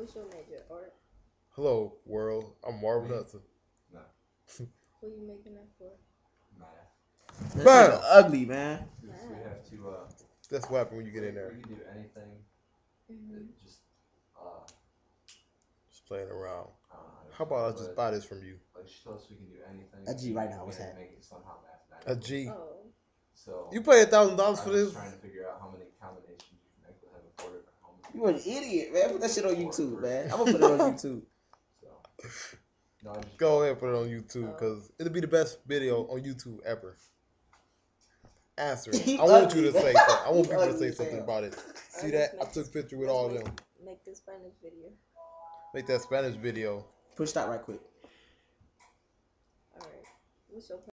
What's your major? Art? Hello, world. I'm Marvin Me? Hudson. What you making that for? Math. That Bam! ugly, man. We we have to. Uh, That's what happens when you get in there. We can do anything. Mm-hmm. Just. Uh, Just playing around. I How about I just buy this from you? Like she told us we can do anything. A G right now, what's that? Make it somehow mathematical. G. Oh. So. You pay a thousand I'm dollars for just this? trying to figure out how many combinations you can make with having four different homes. You an idiot, man. Put that shit on YouTube, man. I'm gonna put it on YouTube. So. No, I just. Go ahead and put it on YouTube uh, because it'll be the best video on YouTube ever. Answer it. I want you to say something. I want people to say something about it. See that? I took a picture with all make, them. Make the Spanish video. Make that Spanish video. Push that right quick. Alright. What's your